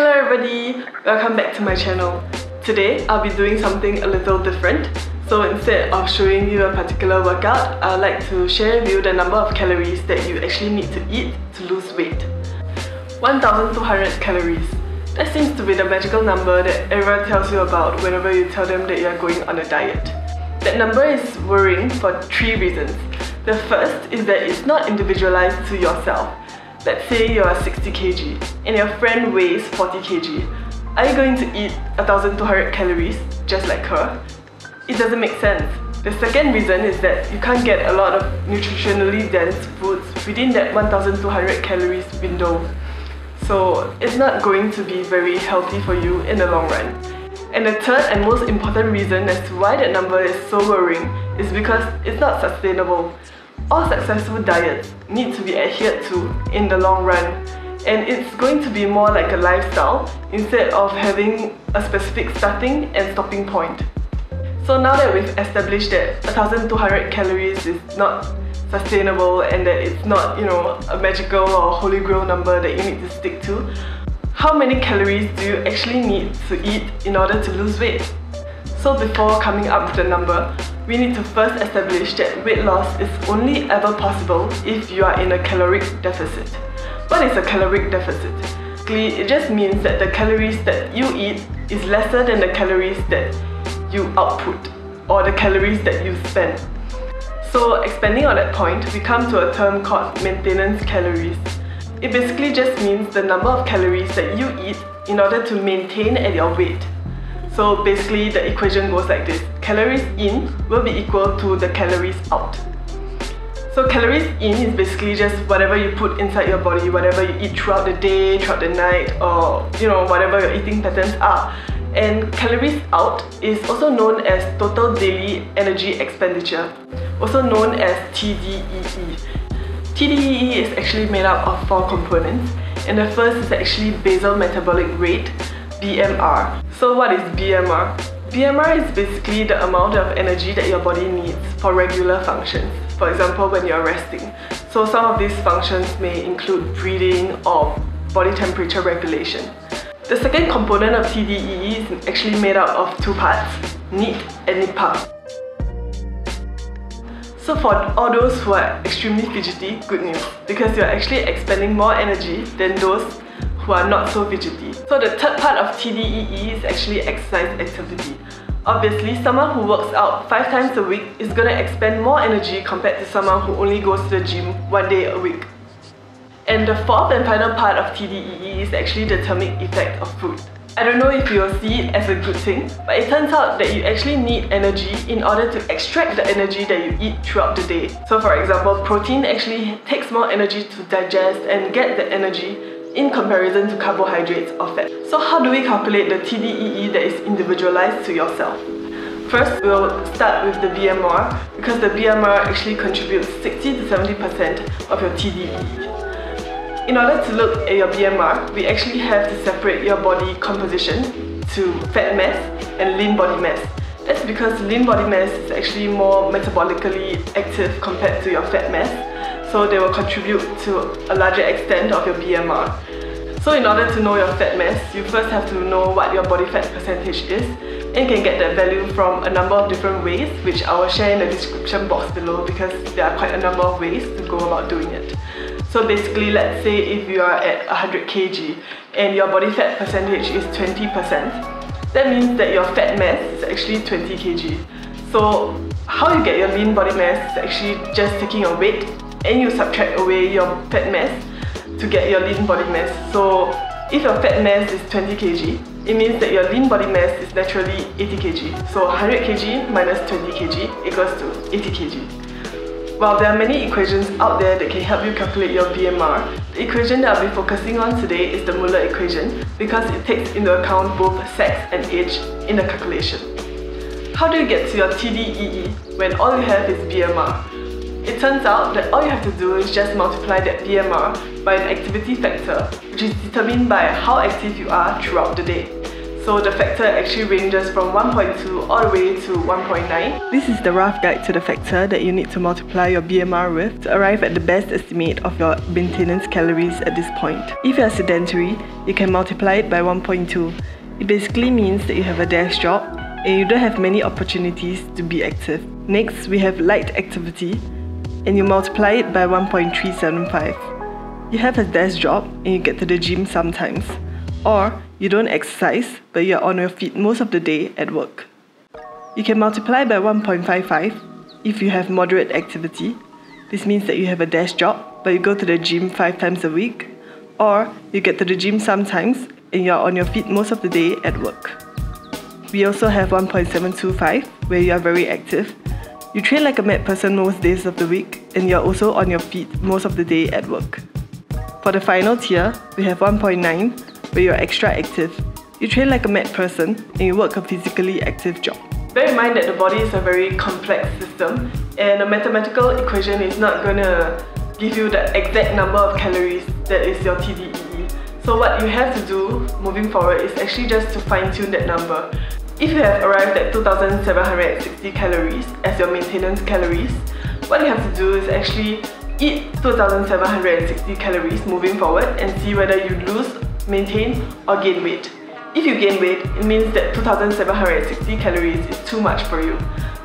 Hello everybody, welcome back to my channel. Today I'll be doing something a little different. So instead of showing you a particular workout, I'd like to share with you the number of calories that you actually need to eat to lose weight. 1200 calories. That seems to be the magical number that everyone tells you about whenever you tell them that you're going on a diet. That number is worrying for three reasons. The first is that it's not individualized to yourself. Let's say you're 60 kg and your friend weighs 40 kg. Are you going to eat 1200 calories just like her? It doesn't make sense. The second reason is that you can't get a lot of nutritionally dense foods within that 1200 calories window. So it's not going to be very healthy for you in the long run. And the third and most important reason as to why that number is so worrying is because it's not sustainable. All successful diets need to be adhered to in the long run and it's going to be more like a lifestyle instead of having a specific starting and stopping point. So now that we've established that 1200 calories is not sustainable and that it's not, you know, a magical or holy grail number that you need to stick to, how many calories do you actually need to eat in order to lose weight? So before coming up with the number, we need to first establish that weight loss is only ever possible if you are in a caloric deficit. What is a caloric deficit? It just means that the calories that you eat is lesser than the calories that you output or the calories that you spend. So expanding on that point, we come to a term called maintenance calories. It basically just means the number of calories that you eat in order to maintain at your weight. So basically the equation goes like this. Calories in will be equal to the calories out. So calories in is basically just whatever you put inside your body, whatever you eat throughout the day, throughout the night, or you know, whatever your eating patterns are. And calories out is also known as total daily energy expenditure also known as TDEE. TDEE is actually made up of four components and the first is actually basal metabolic rate, BMR. So what is BMR? BMR is basically the amount of energy that your body needs for regular functions. For example, when you're resting. So some of these functions may include breathing or body temperature regulation. The second component of TDEE is actually made up of two parts, NEAT and NEPA. So for all those who are extremely fidgety, good news, because you're actually expending more energy than those who are not so fidgety. So the third part of TDEE is actually exercise activity. Obviously, someone who works out 5 times a week is going to expend more energy compared to someone who only goes to the gym one day a week. And the fourth and final part of TDEE is actually the thermic effect of food. I don't know if you'll see it as a good thing, but it turns out that you actually need energy in order to extract the energy that you eat throughout the day. So for example, protein actually takes more energy to digest and get the energy in comparison to carbohydrates or fat. So how do we calculate the TDEE that is individualized to yourself? First, we'll start with the BMR because the BMR actually contributes 60 to 70% of your TDEE. In order to look at your BMR, we actually have to separate your body composition to fat mass and lean body mass. That's because lean body mass is actually more metabolically active compared to your fat mass, so they will contribute to a larger extent of your BMR. So in order to know your fat mass, you first have to know what your body fat percentage is and can get that value from a number of different ways which I will share in the description box below because there are quite a number of ways to go about doing it. So basically, let's say if you are at 100 kg and your body fat percentage is 20%, that means that your fat mass is actually 20 kg. So how you get your lean body mass is actually just taking your weight and you subtract away your fat mass to get your lean body mass. So if your fat mass is 20 kg, it means that your lean body mass is naturally 80 kg. So 100 kg minus 20 kg equals to 80 kg. While there are many equations out there that can help you calculate your BMR, the equation that I'll be focusing on today is the Muller equation because it takes into account both sex and age in the calculation. How do you get to your TDEE when all you have is BMR? It turns out that all you have to do is just multiply that BMR by an activity factor which is determined by how active you are throughout the day. So the factor actually ranges from 1.2 all the way to 1.9. This is the rough guide to the factor that you need to multiply your BMR with to arrive at the best estimate of your maintenance calories at this point. If you are sedentary, you can multiply it by 1.2. It basically means that you have a desk job and you don't have many opportunities to be active. Next, we have light activity and you multiply it by 1.375. You have a desk job and you get to the gym sometimes. Or you don't exercise but you're on your feet most of the day at work. You can multiply by 1.55 if you have moderate activity. This means that you have a desk job but you go to the gym 5 times a week. Or you get to the gym sometimes and you're on your feet most of the day at work. We also have 1.725 where you are very active you train like a mad person most days of the week, and you're also on your feet most of the day at work. For the final tier, we have 1.9, where you're extra active. You train like a mad person, and you work a physically active job. Bear in mind that the body is a very complex system, and a mathematical equation is not gonna give you the exact number of calories that is your TDEE. So what you have to do moving forward is actually just to fine tune that number. If you have arrived at 2760 calories as your maintenance calories, what you have to do is actually eat 2760 calories moving forward and see whether you lose, maintain or gain weight. If you gain weight, it means that 2760 calories is too much for you.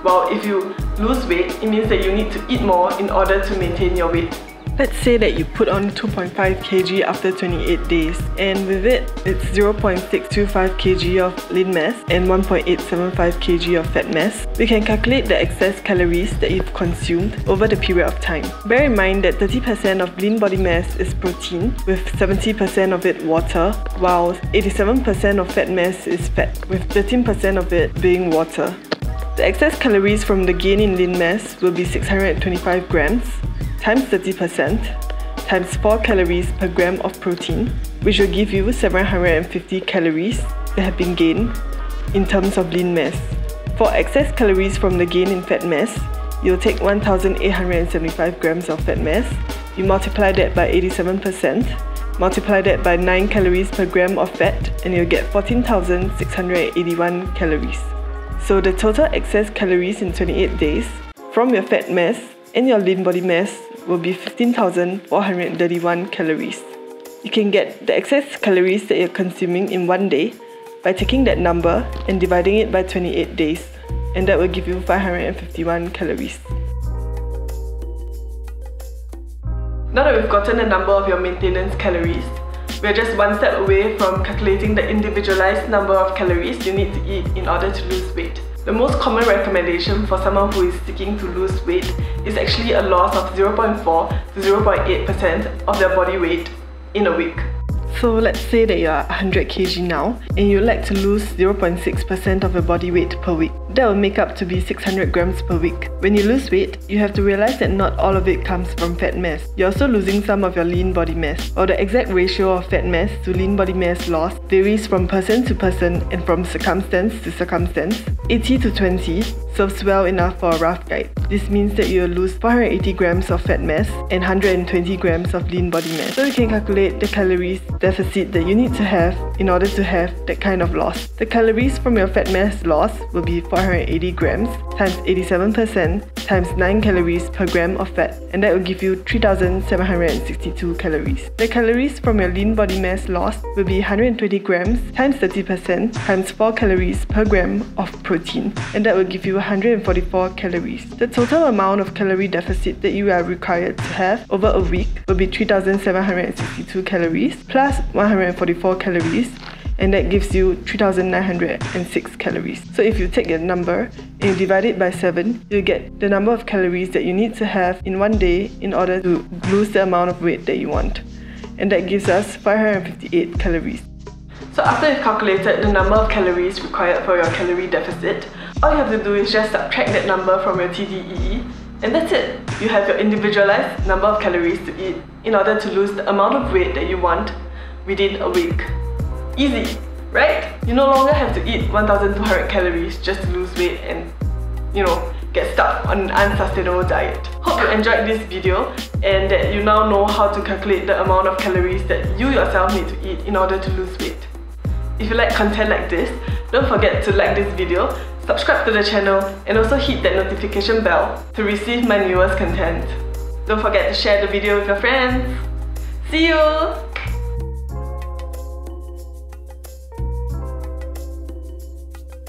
While if you lose weight, it means that you need to eat more in order to maintain your weight. Let's say that you put on 2.5 kg after 28 days and with it, it's 0.625 kg of lean mass and 1.875 kg of fat mass. We can calculate the excess calories that you've consumed over the period of time. Bear in mind that 30% of lean body mass is protein with 70% of it water while 87% of fat mass is fat with 13% of it being water. The excess calories from the gain in lean mass will be 625 grams times 30% times 4 calories per gram of protein, which will give you 750 calories that have been gained in terms of lean mass. For excess calories from the gain in fat mass, you'll take 1875 grams of fat mass, you multiply that by 87%, multiply that by 9 calories per gram of fat, and you'll get 14,681 calories. So the total excess calories in 28 days from your fat mass and your lean body mass will be 15,431 calories. You can get the excess calories that you're consuming in one day by taking that number and dividing it by 28 days, and that will give you 551 calories. Now that we've gotten the number of your maintenance calories, we're just one step away from calculating the individualized number of calories you need to eat in order to lose weight. The most common recommendation for someone who is seeking to lose weight is actually a loss of 0.4 to 0.8% of their body weight in a week. So let's say that you're 100 kg now and you'd like to lose 0.6% of your body weight per week. That will make up to be 600 grams per week. When you lose weight, you have to realize that not all of it comes from fat mass. You're also losing some of your lean body mass. While the exact ratio of fat mass to lean body mass loss varies from person to person and from circumstance to circumstance, 80 to 20 serves well enough for a rough guide. This means that you'll lose 480 grams of fat mass and 120 grams of lean body mass. So you can calculate the calories deficit that you need to have in order to have that kind of loss. The calories from your fat mass loss will be 480 grams times 87% times 9 calories per gram of fat and that will give you 3762 calories. The calories from your lean body mass loss will be 120 grams times 30% times 4 calories per gram of protein and that will give you 144 calories. The total amount of calorie deficit that you are required to have over a week will be 3762 calories plus 144 calories and that gives you 3906 calories. So if you take your number and you divide it by 7, you get the number of calories that you need to have in one day in order to lose the amount of weight that you want. And that gives us 558 calories. So after you've calculated the number of calories required for your calorie deficit, all you have to do is just subtract that number from your TDEE and that's it. You have your individualized number of calories to eat in order to lose the amount of weight that you want within a week. Easy, right? You no longer have to eat 1200 calories just to lose weight and, you know, get stuck on an unsustainable diet. Hope you enjoyed this video and that you now know how to calculate the amount of calories that you yourself need to eat in order to lose weight. If you like content like this, don't forget to like this video, subscribe to the channel, and also hit that notification bell to receive my newest content. Don't forget to share the video with your friends. See you!